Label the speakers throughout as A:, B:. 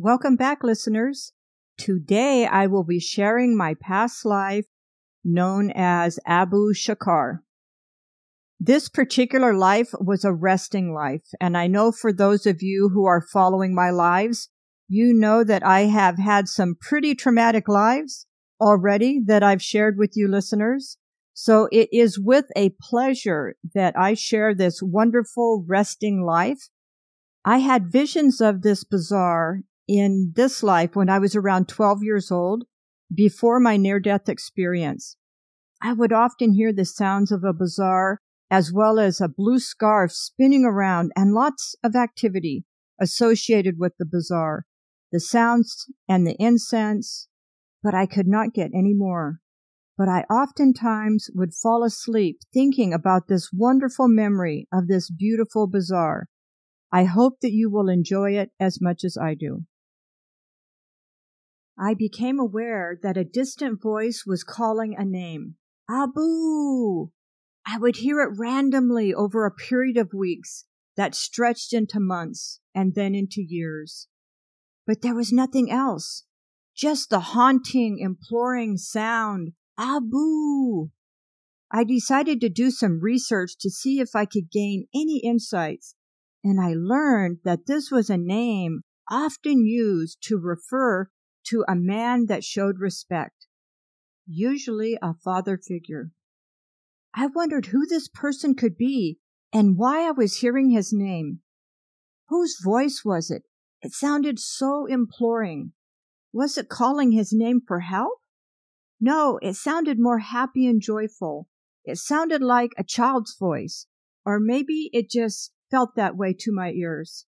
A: Welcome back, listeners. Today I will be sharing my past life known as Abu Shakar. This particular life was a resting life, and I know for those of you who are following my lives, you know that I have had some pretty traumatic lives already that I've shared with you listeners. So it is with a pleasure that I share this wonderful resting life. I had visions of this bazaar in this life when I was around 12 years old before my near death experience. I would often hear the sounds of a bazaar as well as a blue scarf spinning around and lots of activity associated with the bazaar, the sounds and the incense, but I could not get any more. But I oftentimes would fall asleep thinking about this wonderful memory of this beautiful bazaar. I hope that you will enjoy it as much as I do. I became aware that a distant voice was calling a name. Abu! I would hear it randomly over a period of weeks that stretched into months and then into years. But there was nothing else. Just the haunting, imploring sound, Abu. I decided to do some research to see if I could gain any insights, and I learned that this was a name often used to refer to a man that showed respect, usually a father figure. I wondered who this person could be and why I was hearing his name. Whose voice was it? It sounded so imploring. Was it calling his name for help? No, it sounded more happy and joyful. It sounded like a child's voice, or maybe it just felt that way to my ears.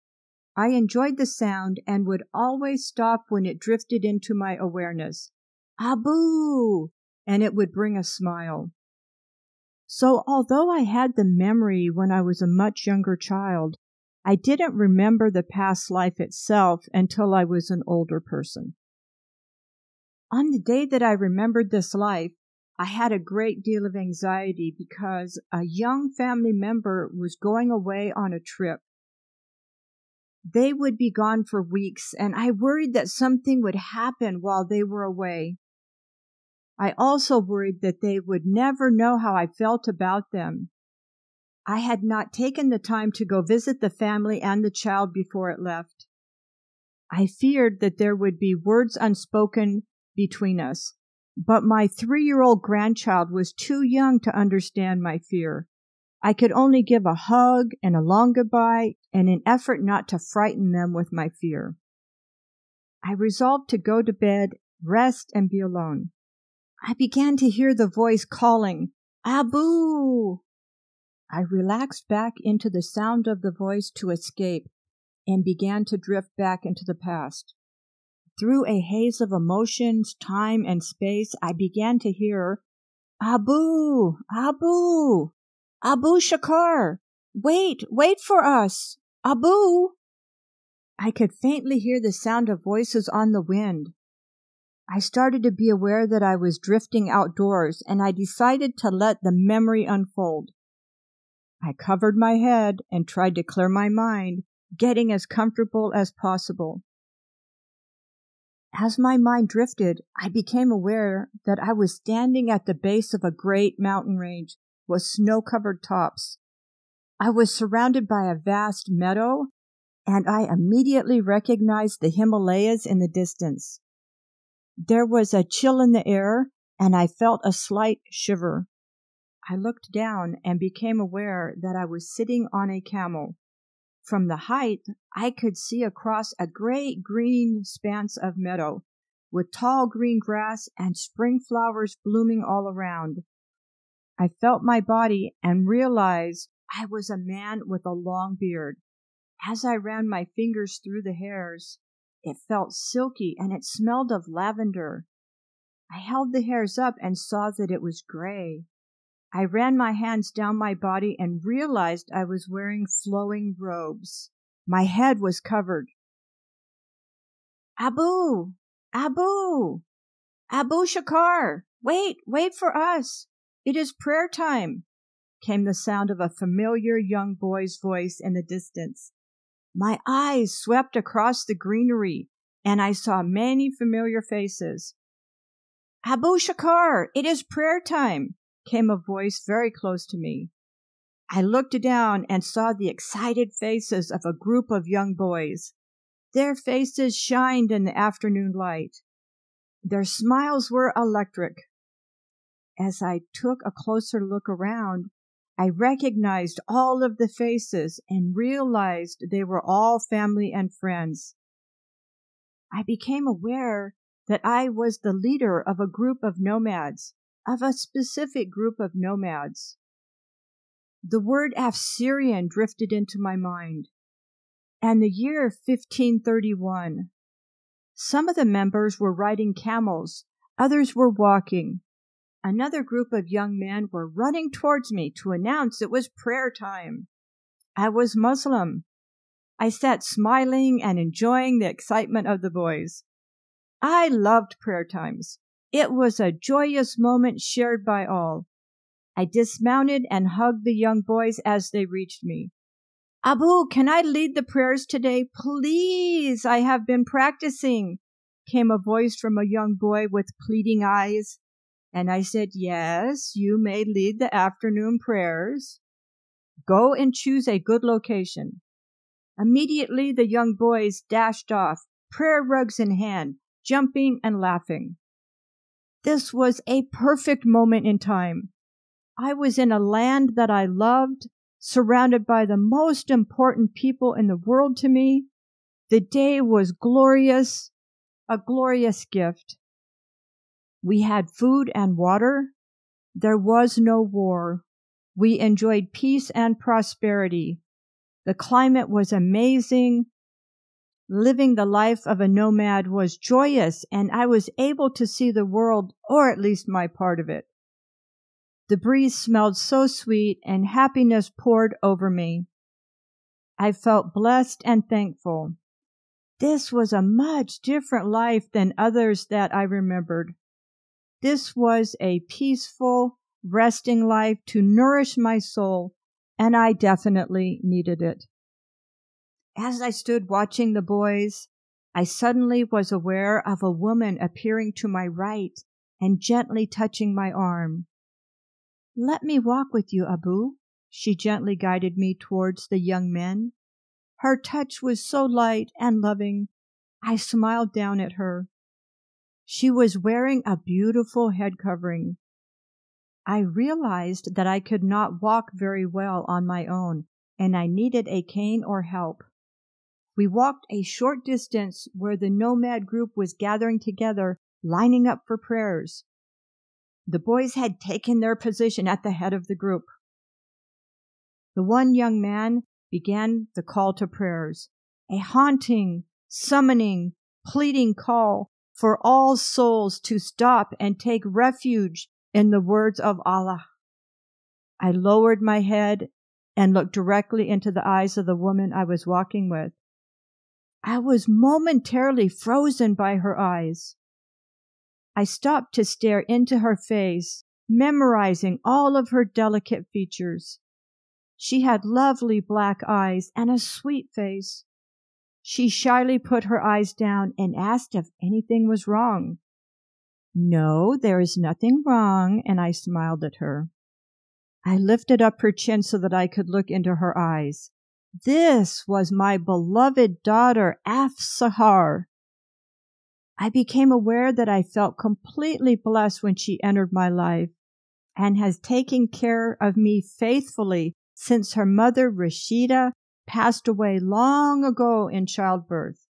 A: I enjoyed the sound and would always stop when it drifted into my awareness. Abu! And it would bring a smile. So although I had the memory when I was a much younger child, I didn't remember the past life itself until I was an older person. On the day that I remembered this life, I had a great deal of anxiety because a young family member was going away on a trip. They would be gone for weeks, and I worried that something would happen while they were away. I also worried that they would never know how I felt about them. I had not taken the time to go visit the family and the child before it left. I feared that there would be words unspoken between us, but my three year old grandchild was too young to understand my fear. I could only give a hug and a long goodbye in an effort not to frighten them with my fear. I resolved to go to bed, rest, and be alone. I began to hear the voice calling, Abu! I relaxed back into the sound of the voice to escape and began to drift back into the past. Through a haze of emotions, time, and space, I began to hear, Abu! Abu! Abu Shakar! Wait! Wait for us! Abu! I could faintly hear the sound of voices on the wind. I started to be aware that I was drifting outdoors and I decided to let the memory unfold. I covered my head and tried to clear my mind, getting as comfortable as possible. As my mind drifted, I became aware that I was standing at the base of a great mountain range with snow covered tops. I was surrounded by a vast meadow, and I immediately recognized the Himalayas in the distance. There was a chill in the air, and I felt a slight shiver. I looked down and became aware that I was sitting on a camel. From the height, I could see across a great green expanse of meadow, with tall green grass and spring flowers blooming all around. I felt my body and realized I was a man with a long beard. As I ran my fingers through the hairs, it felt silky and it smelled of lavender. I held the hairs up and saw that it was gray. I ran my hands down my body and realized I was wearing flowing robes. My head was covered. Abu! Abu! Abu Shakar! Wait, wait for us! It is prayer time! came the sound of a familiar young boy's voice in the distance. My eyes swept across the greenery, and I saw many familiar faces. Abu Shakar, it is prayer time, came a voice very close to me. I looked down and saw the excited faces of a group of young boys. Their faces shined in the afternoon light. Their smiles were electric. As I took a closer look around, I recognized all of the faces and realized they were all family and friends. I became aware that I was the leader of a group of nomads, of a specific group of nomads. The word Afsyrian drifted into my mind, and the year 1531. Some of the members were riding camels, others were walking. Another group of young men were running towards me to announce it was prayer time. I was Muslim. I sat smiling and enjoying the excitement of the boys. I loved prayer times. It was a joyous moment shared by all. I dismounted and hugged the young boys as they reached me. Abu, can I lead the prayers today? Please, I have been practicing, came a voice from a young boy with pleading eyes. And I said, Yes, you may lead the afternoon prayers. Go and choose a good location. Immediately the young boys dashed off, prayer rugs in hand, jumping and laughing. This was a perfect moment in time. I was in a land that I loved, surrounded by the most important people in the world to me. The day was glorious, a glorious gift. We had food and water. There was no war. We enjoyed peace and prosperity. The climate was amazing. Living the life of a nomad was joyous, and I was able to see the world, or at least my part of it. The breeze smelled so sweet, and happiness poured over me. I felt blessed and thankful. This was a much different life than others that I remembered. This was a peaceful, resting life to nourish my soul and I definitely needed it. As I stood watching the boys, I suddenly was aware of a woman appearing to my right and gently touching my arm. Let me walk with you, Abu. She gently guided me towards the young men. Her touch was so light and loving. I smiled down at her. She was wearing a beautiful head covering. I realized that I could not walk very well on my own, and I needed a cane or help. We walked a short distance where the nomad group was gathering together, lining up for prayers. The boys had taken their position at the head of the group. The one young man began the call to prayers, a haunting, summoning, pleading call for all souls to stop and take refuge in the words of Allah. I lowered my head and looked directly into the eyes of the woman I was walking with. I was momentarily frozen by her eyes. I stopped to stare into her face, memorizing all of her delicate features. She had lovely black eyes and a sweet face. She shyly put her eyes down and asked if anything was wrong. No, there is nothing wrong, and I smiled at her. I lifted up her chin so that I could look into her eyes. This was my beloved daughter, Afsahar. I became aware that I felt completely blessed when she entered my life and has taken care of me faithfully since her mother, Rashida, passed away long ago in childbirth.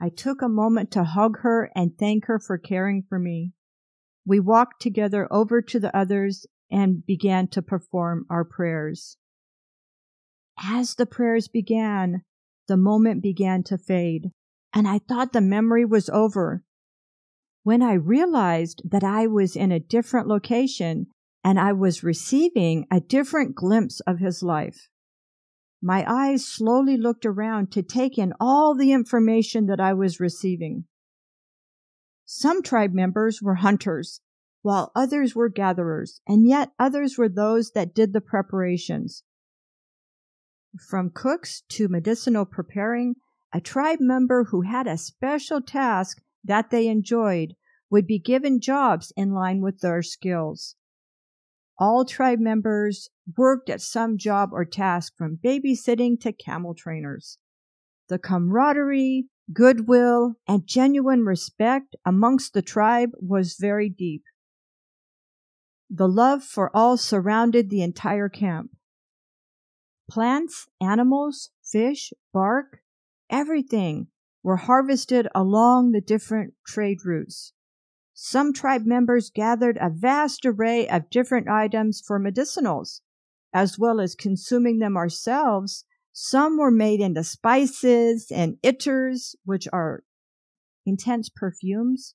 A: I took a moment to hug her and thank her for caring for me. We walked together over to the others and began to perform our prayers. As the prayers began, the moment began to fade, and I thought the memory was over. When I realized that I was in a different location and I was receiving a different glimpse of his life. My eyes slowly looked around to take in all the information that I was receiving. Some tribe members were hunters, while others were gatherers, and yet others were those that did the preparations. From cooks to medicinal preparing, a tribe member who had a special task that they enjoyed would be given jobs in line with their skills. All tribe members worked at some job or task from babysitting to camel trainers. The camaraderie, goodwill, and genuine respect amongst the tribe was very deep. The love for all surrounded the entire camp. Plants, animals, fish, bark, everything were harvested along the different trade routes. Some tribe members gathered a vast array of different items for medicinals, as well as consuming them ourselves. Some were made into spices and itters, which are intense perfumes.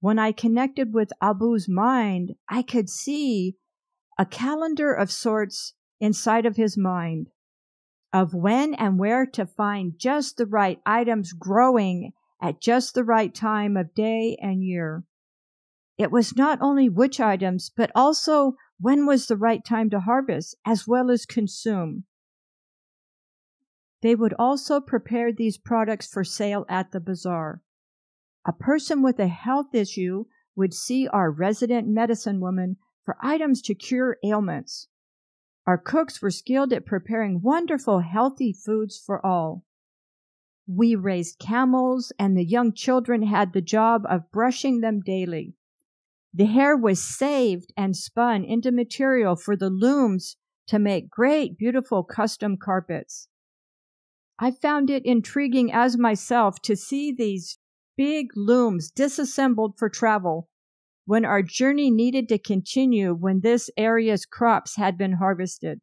A: When I connected with Abu's mind, I could see a calendar of sorts inside of his mind of when and where to find just the right items growing at just the right time of day and year. It was not only which items, but also when was the right time to harvest as well as consume. They would also prepare these products for sale at the bazaar. A person with a health issue would see our resident medicine woman for items to cure ailments. Our cooks were skilled at preparing wonderful, healthy foods for all. We raised camels, and the young children had the job of brushing them daily. The hair was saved and spun into material for the looms to make great, beautiful custom carpets. I found it intriguing as myself to see these big looms disassembled for travel when our journey needed to continue when this area's crops had been harvested.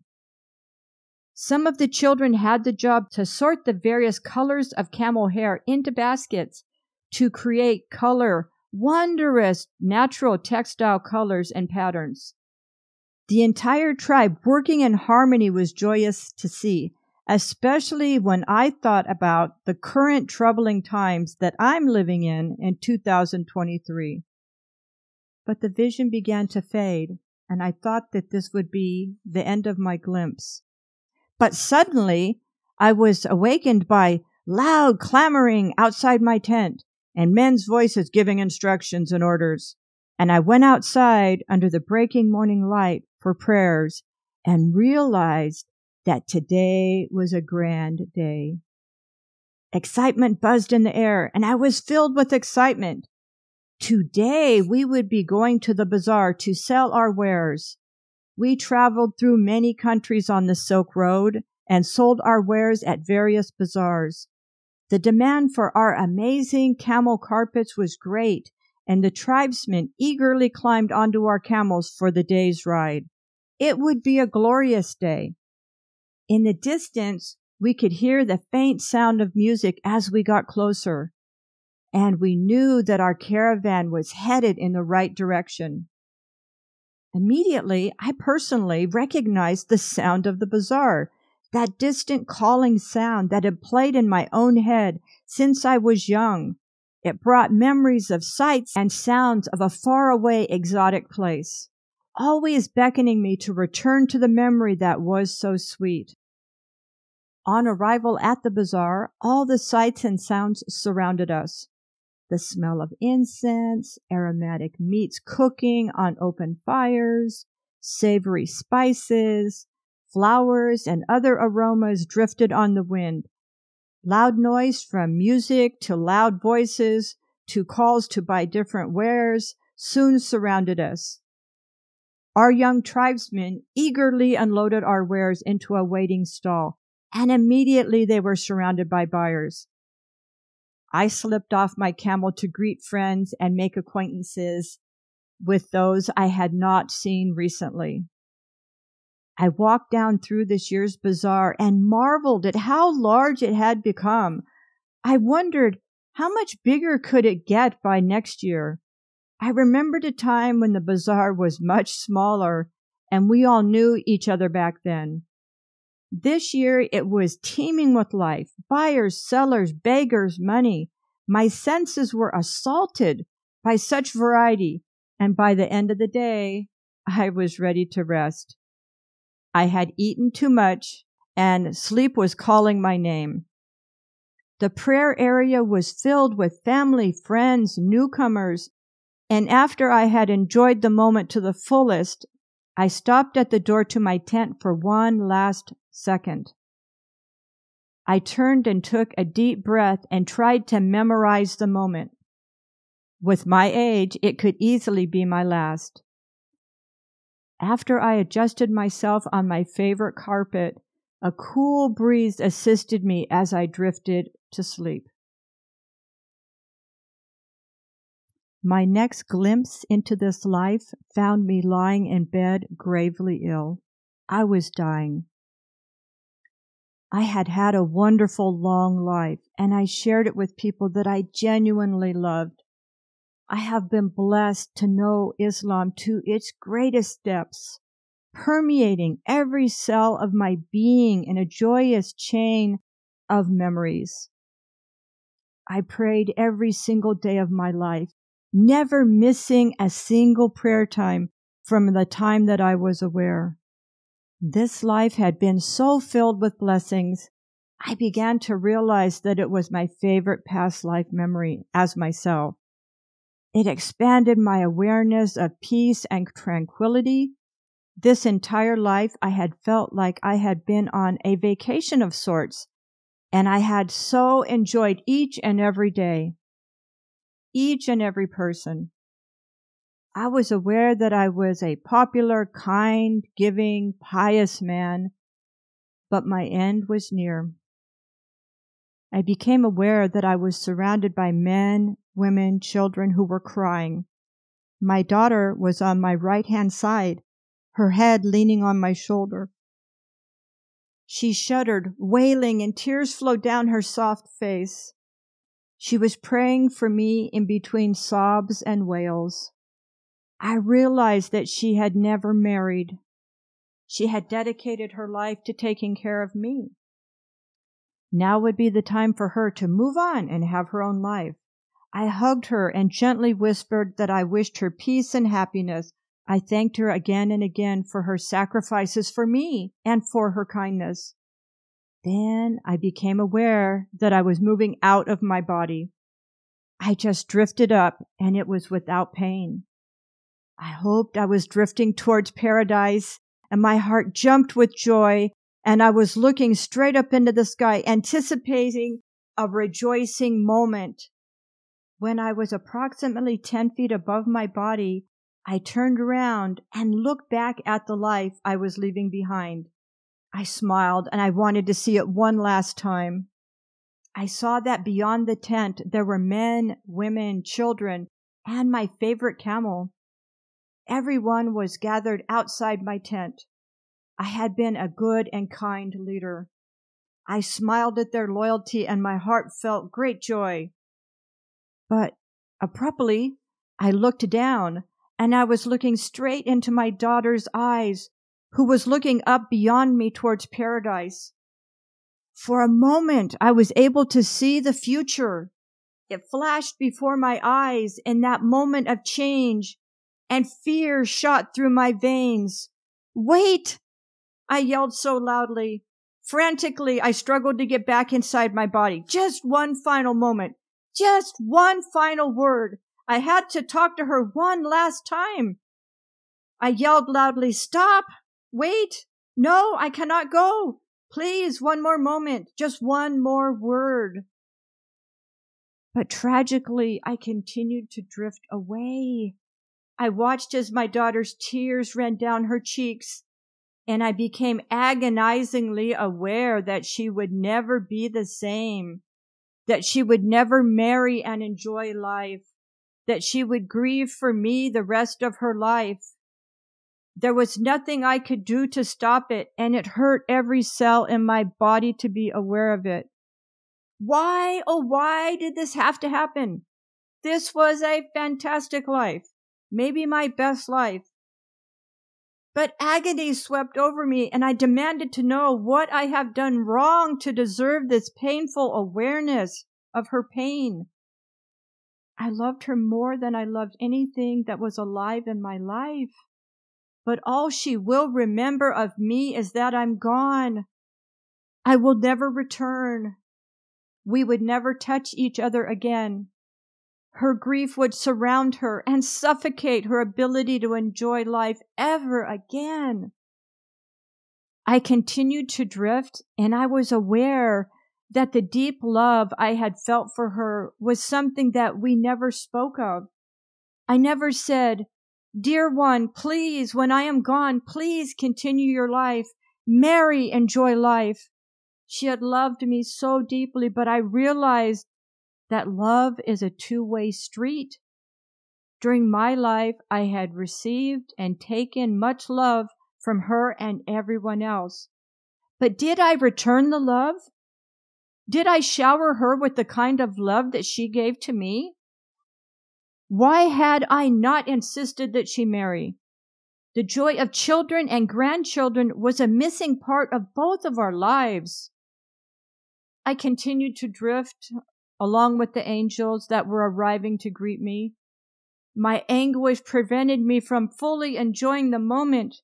A: Some of the children had the job to sort the various colors of camel hair into baskets to create color, wondrous natural textile colors and patterns. The entire tribe working in harmony was joyous to see, especially when I thought about the current troubling times that I'm living in in 2023 but the vision began to fade, and I thought that this would be the end of my glimpse. But suddenly I was awakened by loud clamoring outside my tent and men's voices giving instructions and orders. And I went outside under the breaking morning light for prayers and realized that today was a grand day. Excitement buzzed in the air and I was filled with excitement. Today we would be going to the bazaar to sell our wares. We traveled through many countries on the Silk Road and sold our wares at various bazaars. The demand for our amazing camel carpets was great, and the tribesmen eagerly climbed onto our camels for the day's ride. It would be a glorious day. In the distance, we could hear the faint sound of music as we got closer and we knew that our caravan was headed in the right direction. Immediately, I personally recognized the sound of the bazaar, that distant calling sound that had played in my own head since I was young. It brought memories of sights and sounds of a faraway exotic place, always beckoning me to return to the memory that was so sweet. On arrival at the bazaar, all the sights and sounds surrounded us the smell of incense, aromatic meats cooking on open fires, savory spices, flowers, and other aromas drifted on the wind. Loud noise from music to loud voices to calls to buy different wares soon surrounded us. Our young tribesmen eagerly unloaded our wares into a waiting stall, and immediately they were surrounded by buyers. I slipped off my camel to greet friends and make acquaintances with those I had not seen recently. I walked down through this year's bazaar and marveled at how large it had become. I wondered how much bigger could it get by next year? I remembered a time when the bazaar was much smaller and we all knew each other back then. This year it was teeming with life. Buyers, sellers, beggars, money. My senses were assaulted by such variety, and by the end of the day, I was ready to rest. I had eaten too much, and sleep was calling my name. The prayer area was filled with family, friends, newcomers, and after I had enjoyed the moment to the fullest, I stopped at the door to my tent for one last second. I turned and took a deep breath and tried to memorize the moment. With my age, it could easily be my last. After I adjusted myself on my favorite carpet, a cool breeze assisted me as I drifted to sleep. My next glimpse into this life found me lying in bed gravely ill. I was dying. I had had a wonderful long life and I shared it with people that I genuinely loved. I have been blessed to know Islam to its greatest depths, permeating every cell of my being in a joyous chain of memories. I prayed every single day of my life, never missing a single prayer time from the time that I was aware. This life had been so filled with blessings, I began to realize that it was my favorite past life memory as myself. It expanded my awareness of peace and tranquility. This entire life, I had felt like I had been on a vacation of sorts, and I had so enjoyed each and every day each and every person. I was aware that I was a popular, kind, giving, pious man, but my end was near. I became aware that I was surrounded by men, women, children who were crying. My daughter was on my right hand side, her head leaning on my shoulder. She shuddered, wailing, and tears flowed down her soft face. She was praying for me in between sobs and wails. I realized that she had never married. She had dedicated her life to taking care of me. Now would be the time for her to move on and have her own life. I hugged her and gently whispered that I wished her peace and happiness. I thanked her again and again for her sacrifices for me and for her kindness. Then I became aware that I was moving out of my body. I just drifted up and it was without pain. I hoped I was drifting towards paradise and my heart jumped with joy and I was looking straight up into the sky, anticipating a rejoicing moment. When I was approximately 10 feet above my body, I turned around and looked back at the life I was leaving behind. I smiled and I wanted to see it one last time. I saw that beyond the tent there were men, women, children, and my favorite camel. Everyone was gathered outside my tent. I had been a good and kind leader. I smiled at their loyalty and my heart felt great joy. But abruptly, I looked down and I was looking straight into my daughter's eyes who was looking up beyond me towards paradise. For a moment, I was able to see the future. It flashed before my eyes in that moment of change, and fear shot through my veins. Wait! I yelled so loudly. Frantically, I struggled to get back inside my body. Just one final moment. Just one final word. I had to talk to her one last time. I yelled loudly, stop! Wait! No, I cannot go! Please, one more moment, just one more word. But tragically, I continued to drift away. I watched as my daughter's tears ran down her cheeks, and I became agonizingly aware that she would never be the same, that she would never marry and enjoy life, that she would grieve for me the rest of her life, there was nothing I could do to stop it, and it hurt every cell in my body to be aware of it. Why, oh, why did this have to happen? This was a fantastic life, maybe my best life. But agony swept over me, and I demanded to know what I have done wrong to deserve this painful awareness of her pain. I loved her more than I loved anything that was alive in my life but all she will remember of me is that I'm gone. I will never return. we would never touch each other again. Her grief would surround her and suffocate her ability to enjoy life ever again. I continued to drift and I was aware that the deep love I had felt for her was something that we never spoke of. I never said, Dear one, please, when I am gone, please continue your life. Marry, enjoy life. She had loved me so deeply, but I realized that love is a two-way street. During my life, I had received and taken much love from her and everyone else. But did I return the love? Did I shower her with the kind of love that she gave to me? Why had I not insisted that she marry? The joy of children and grandchildren was a missing part of both of our lives. I continued to drift along with the angels that were arriving to greet me. My anguish prevented me from fully enjoying the moment.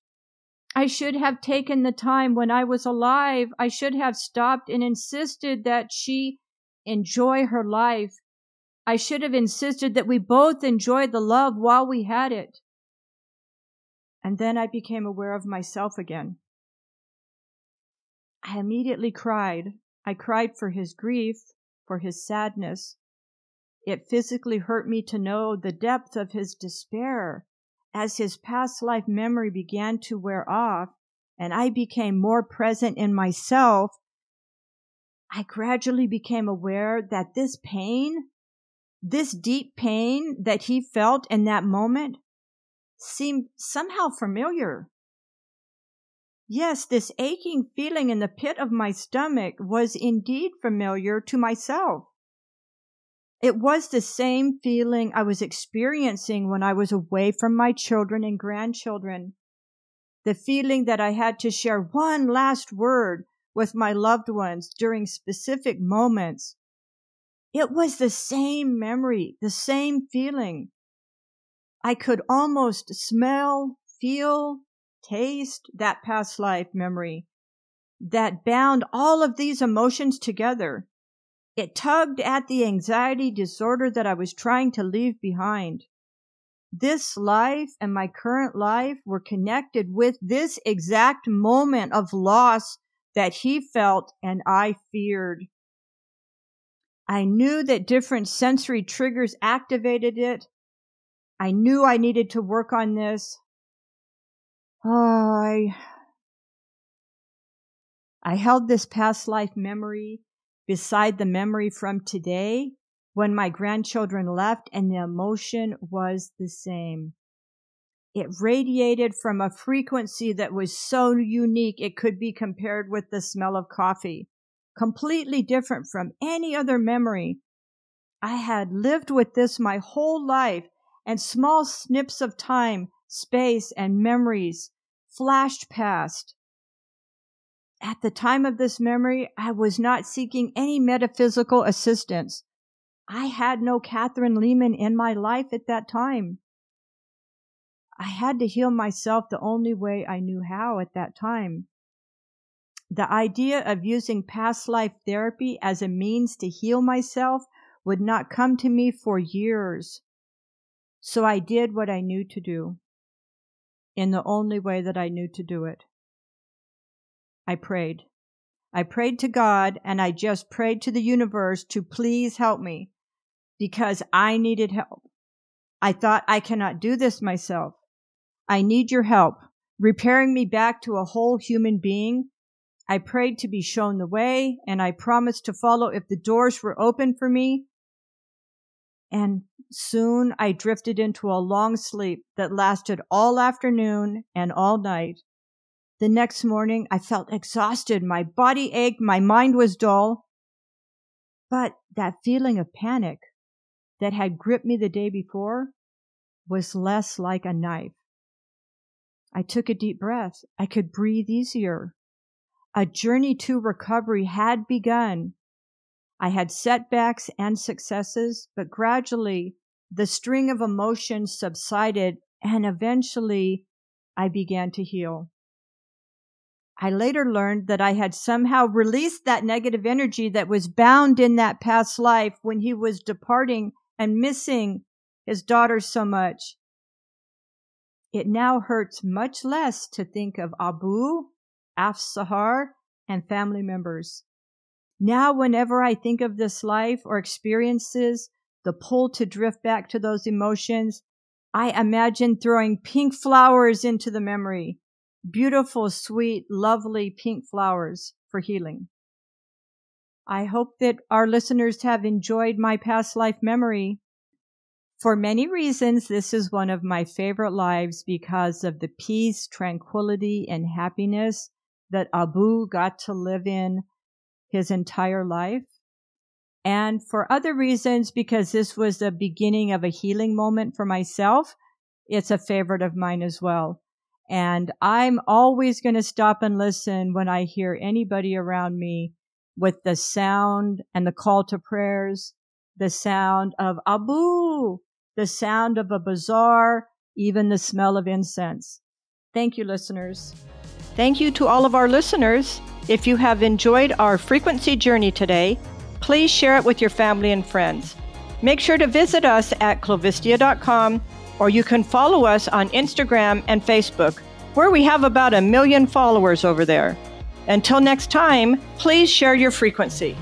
A: I should have taken the time when I was alive. I should have stopped and insisted that she enjoy her life. I should have insisted that we both enjoy the love while we had it. And then I became aware of myself again. I immediately cried. I cried for his grief, for his sadness. It physically hurt me to know the depth of his despair as his past life memory began to wear off and I became more present in myself. I gradually became aware that this pain, this deep pain that he felt in that moment seemed somehow familiar. Yes, this aching feeling in the pit of my stomach was indeed familiar to myself. It was the same feeling I was experiencing when I was away from my children and grandchildren. The feeling that I had to share one last word with my loved ones during specific moments. It was the same memory, the same feeling. I could almost smell, feel, taste, that past life memory that bound all of these emotions together. It tugged at the anxiety disorder that I was trying to leave behind. This life and my current life were connected with this exact moment of loss that he felt and I feared. I knew that different sensory triggers activated it. I knew I needed to work on this. Oh, I, I held this past life memory beside the memory from today when my grandchildren left and the emotion was the same. It radiated from a frequency that was so unique it could be compared with the smell of coffee, completely different from any other memory. I had lived with this my whole life and small snips of time, space, and memories flashed past. At the time of this memory, I was not seeking any metaphysical assistance. I had no Kathryn Leeman in my life at that time. I had to heal myself the only way I knew how at that time. The idea of using past life therapy as a means to heal myself would not come to me for years. So I did what I knew to do in the only way that I knew to do it. I prayed. I prayed to God and I just prayed to the universe to please help me because I needed help. I thought I cannot do this myself. I need your help repairing me back to a whole human being. I prayed to be shown the way and I promised to follow if the doors were open for me. And soon I drifted into a long sleep that lasted all afternoon and all night. The next morning I felt exhausted. My body ached. My mind was dull. But that feeling of panic that had gripped me the day before was less like a knife. I took a deep breath. I could breathe easier. A journey to recovery had begun I had setbacks and successes, but gradually the string of emotions subsided and eventually I began to heal. I later learned that I had somehow released that negative energy that was bound in that past life when he was departing and missing his daughter so much. It now hurts much less to think of Abu, Afsahar, and family members. Now, whenever I think of this life or experiences, the pull to drift back to those emotions, I imagine throwing pink flowers into the memory. Beautiful, sweet, lovely pink flowers for healing. I hope that our listeners have enjoyed my past life memory. For many reasons, this is one of my favorite lives because of the peace, tranquility, and happiness that Abu got to live in his entire life. And for other reasons, because this was the beginning of a healing moment for myself, it's a favorite of mine as well. And I'm always going to stop and listen when I hear anybody around me with the sound and the call to prayers, the sound of Abu, the sound of a bazaar, even the smell of incense. Thank you, listeners.
B: Thank you to all of our listeners. If you have enjoyed our frequency journey today, please share it with your family and friends. Make sure to visit us at clovistia.com or you can follow us on Instagram and Facebook, where we have about a million followers over there. Until next time, please share your frequency.